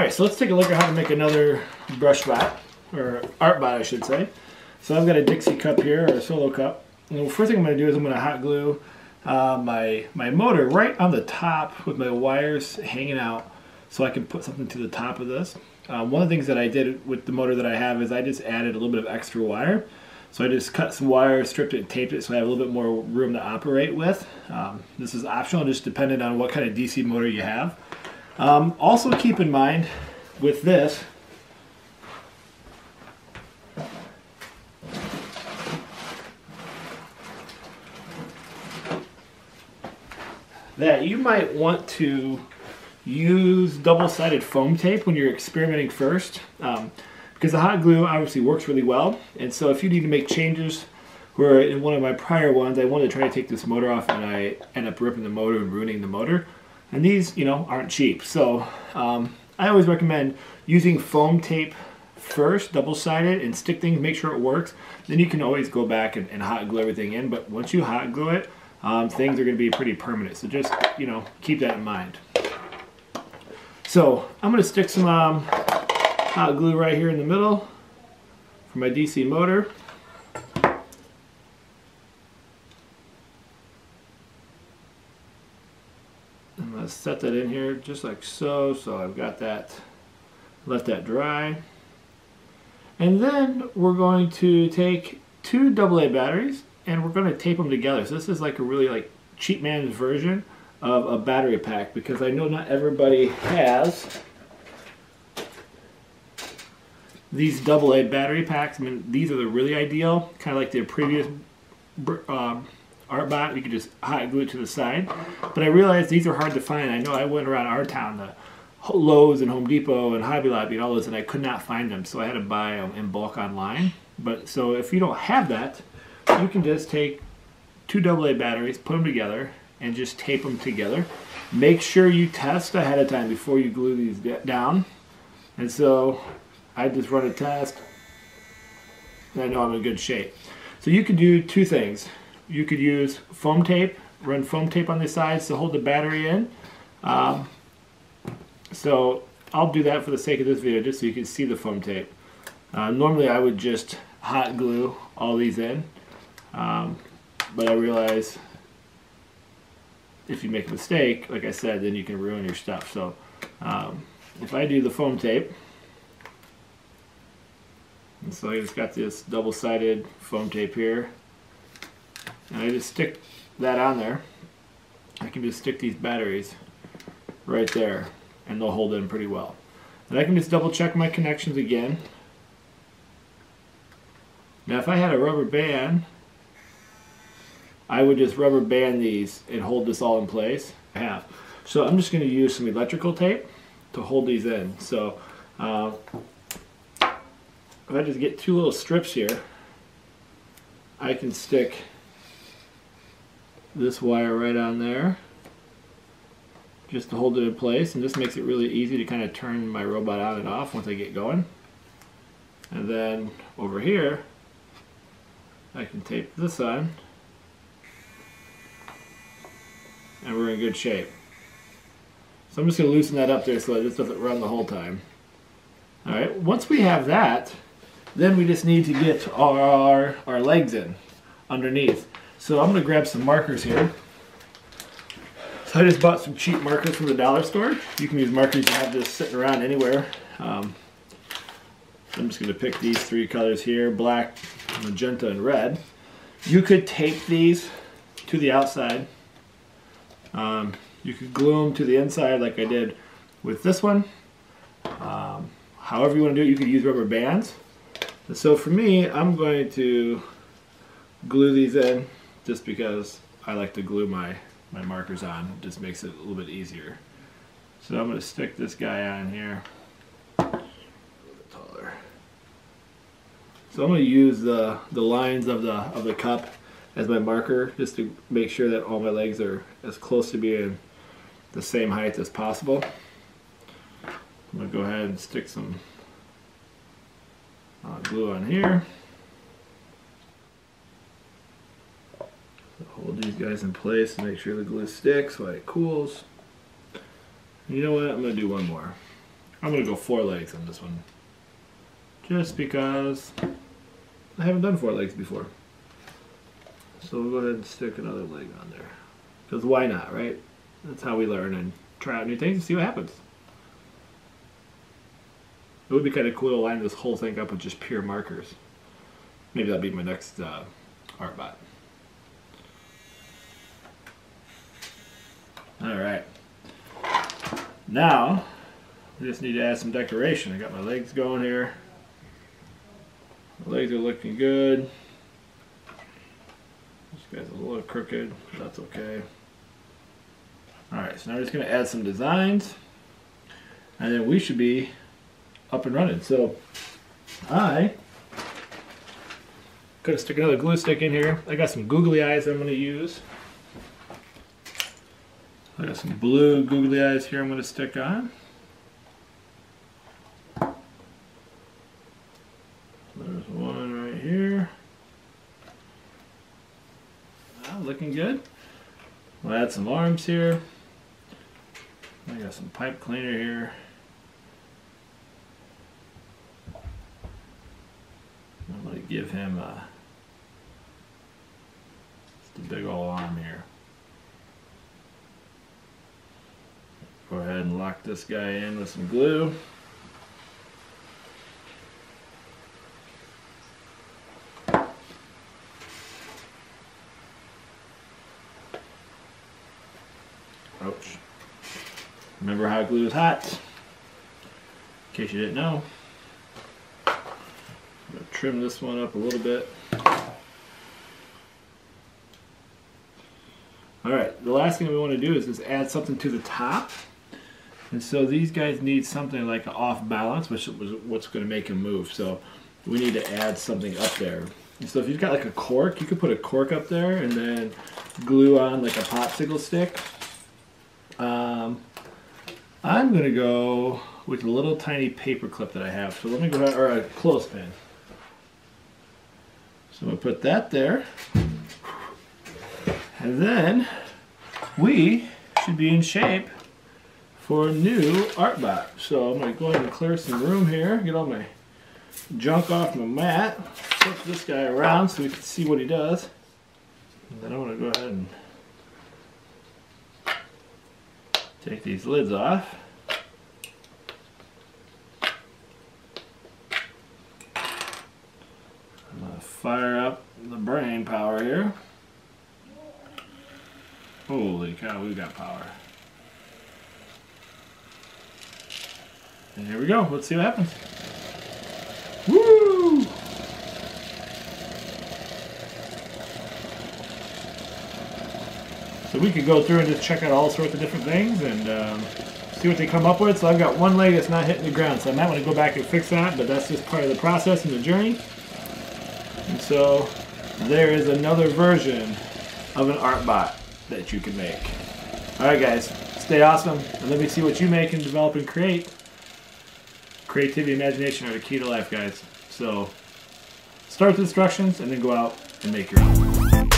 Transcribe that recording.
All right, so let's take a look at how to make another brush bot, or art bot I should say. So I've got a Dixie cup here, or a solo cup. And the first thing I'm gonna do is I'm gonna hot glue uh, my, my motor right on the top with my wires hanging out so I can put something to the top of this. Um, one of the things that I did with the motor that I have is I just added a little bit of extra wire. So I just cut some wire, stripped it, and taped it so I have a little bit more room to operate with. Um, this is optional, just depending on what kind of DC motor you have. Um, also keep in mind with this, that you might want to use double-sided foam tape when you're experimenting first um, because the hot glue obviously works really well. And so if you need to make changes where in one of my prior ones I wanted to try to take this motor off and I end up ripping the motor and ruining the motor and these you know aren't cheap. So um, I always recommend using foam tape first double-sided and stick things make sure it works. Then you can always go back and, and hot glue everything in. But once you hot glue it um, things are going to be pretty permanent. So just you know keep that in mind. So I'm going to stick some um, hot glue right here in the middle for my DC motor. I'm going to set that in here just like so. So I've got that, let that dry. And then we're going to take two AA batteries and we're going to tape them together. So this is like a really like cheap man's version of a battery pack because I know not everybody has these AA battery packs. I mean, these are the really ideal, kind of like the previous um, art bot. You could just hot glue it to the side. But I realized these are hard to find. I know I went around our town, the Lowe's and Home Depot and Hobby Lobby and all those, and I could not find them. So I had to buy them in bulk online. But so if you don't have that, you can just take two AA batteries, put them together, and just tape them together. Make sure you test ahead of time before you glue these down. And so I just run a test and I know I'm in good shape. So you could do two things. You could use foam tape, run foam tape on the sides to hold the battery in. Um, so I'll do that for the sake of this video just so you can see the foam tape. Uh, normally I would just hot glue all these in, um, but I realize if you make a mistake, like I said, then you can ruin your stuff. So um, if I do the foam tape, and so I just got this double-sided foam tape here, and I just stick that on there. I can just stick these batteries right there, and they'll hold in pretty well. And I can just double check my connections again. Now if I had a rubber band, I would just rubber band these and hold this all in place. I have. So I'm just going to use some electrical tape to hold these in. So uh, if I just get two little strips here, I can stick this wire right on there just to hold it in place and this makes it really easy to kind of turn my robot on and off once I get going. And then over here I can tape this on and we're in good shape. So I'm just going to loosen that up there so that this doesn't run the whole time. Alright, once we have that, then we just need to get our, our legs in underneath. So I'm to grab some markers here. So I just bought some cheap markers from the dollar store. You can use markers you have just sitting around anywhere. Um, I'm just going to pick these three colors here, black, magenta, and red. You could tape these to the outside um, you could glue them to the inside like I did with this one. Um, however you want to do it, you could use rubber bands. And so for me, I'm going to glue these in just because I like to glue my, my markers on. It just makes it a little bit easier. So I'm going to stick this guy on here. taller. So I'm going to use the, the lines of the, of the cup as my marker just to make sure that all my legs are as close to being the same height as possible. I'm going to go ahead and stick some uh, glue on here. Hold these guys in place to make sure the glue sticks while it cools. You know what? I'm going to do one more. I'm gonna go four legs on this one. Just because I haven't done four legs before. So we'll go ahead and stick another leg on there. Because why not, right? That's how we learn and try out new things and see what happens. It would be kind of cool to line this whole thing up with just pure markers. Maybe that'd be my next uh, art bot. Alright. Now, we just need to add some decoration. I got my legs going here. My legs are looking good. This guy's a little crooked, that's okay. Alright, so now we're just going to add some designs. And then we should be up and running. So, I Gonna stick another glue stick in here. I got some googly eyes I'm gonna use. I got some blue googly eyes here I'm gonna stick on. There's one right here. Ah, looking good. We'll add some arms here. I got some pipe cleaner here. I'm going to give him a, just a big old arm here. Go ahead and lock this guy in with some glue. Ouch. Remember how glue is hot? In case you didn't know trim this one up a little bit. Alright, the last thing we want to do is just add something to the top. And so these guys need something like an off balance, which was what's going to make them move. So we need to add something up there. And so if you've got like a cork, you could put a cork up there and then glue on like a popsicle stick. Um, I'm going to go with a little tiny paper clip that I have. So let me go ahead, or a clothespin. So I'm going to put that there. And then we should be in shape for a new art bot. So I'm going to go ahead and clear some room here, get all my junk off my mat, flip this guy around so we can see what he does. And then I'm going to go ahead and take these lids off. I'm going to fire up the brain power here. Holy cow, we got power. And here we go. Let's see what happens. Woo! So we could go through and just check out all sorts of different things and um, see what they come up with. So I've got one leg that's not hitting the ground, so I might want to go back and fix that, but that's just part of the process and the journey. And so there is another version of an art bot that you can make. Alright guys, stay awesome and let me see what you make and develop and create. Creativity and imagination are the key to life guys. So start with instructions and then go out and make your own.